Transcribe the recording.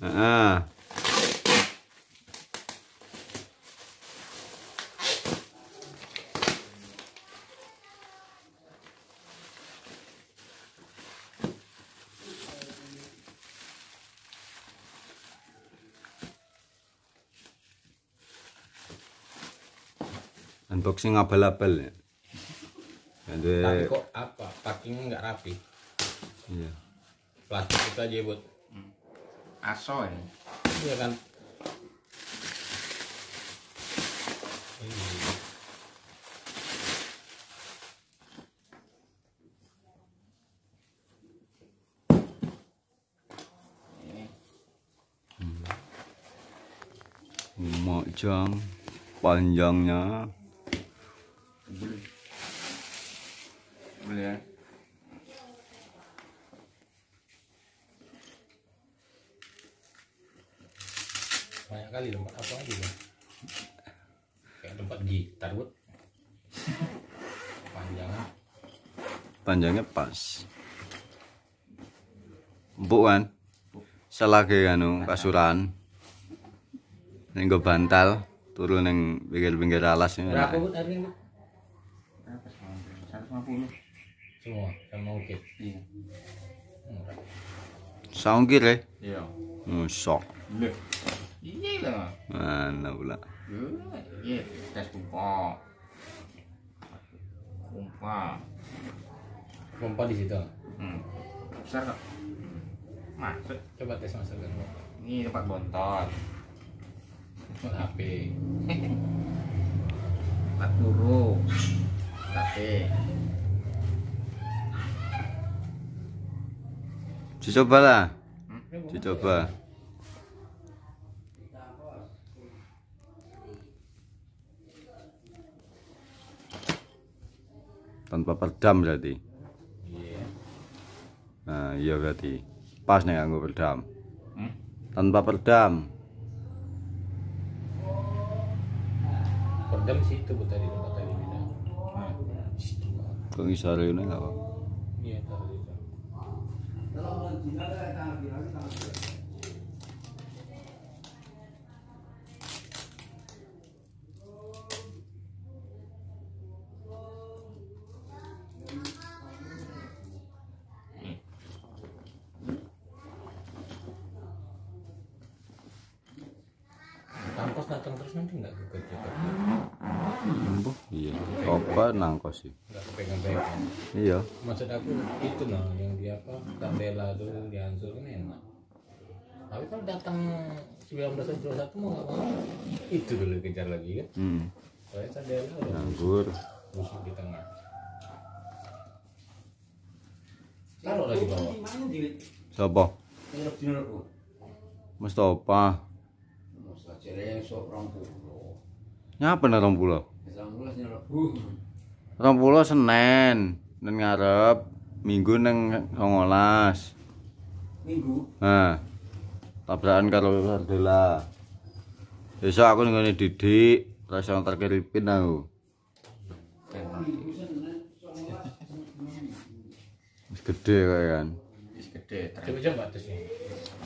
Heeh. Unboxing abal-abal ya. Tapi kok apa? Packingnya nggak rapi. iya. Plastik itu aja buat. Aso ini Iya kan. Iya. Mojang panjangnya boleh boleh ya Banyak kali tempat apa lagi bang? Kayak tempat gitar buat. Panjang. panjangnya pas. Empuk kan? Selagi anu kasuran. Ning nggo bantal turun ning pinggir-pinggir alas ini. Berapa lima puluh Semua sama oke. iya. Saungkir ya? iya Oh, sok. Iya lah Mana pula? iya tes pompa pompa Pompa di situ. hmm. besar kok masuk Coba tes masukkan. ini tempat bontot Buat HP. tempat turu tapi Dicoba lah. Hmm? Dicoba. Tanpa perdam berarti. Iya. Nah, iya berarti. Pas nih nganggo perdam. hmm? Tanpa perdam. Perdam di situ buat tadi tempat tadi bilang. Nah, situ. Kok ngisar ini enggak apa? Iya taruh datang terus nanti nggak ke kerja Embuh, iya. Coba nangkos sih. nggak kepegang-pegang. Iya. Maksud aku itu nah yang di apa Kandela tuh di Ansur kan enak. Tapi kalau datang 1921 mau nggak mau itu dulu kejar lagi kan. Hmm. Soalnya Kandela udah Nganggur. busuk di tengah. Taruh lagi bawah. Sopo? Mustafa. Nyapa nang rong pulau? Rong pulau Senin nang ngarep, Minggu nang 19. minggu Nah. Tabrakan karo Sardela. Besok aku nggone Didik, rasa antar kiripin aku. Wis gede kayak kan. Wis gede Coba coba ini.